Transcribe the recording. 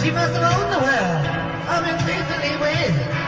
She was around the world. I'm increasingly with.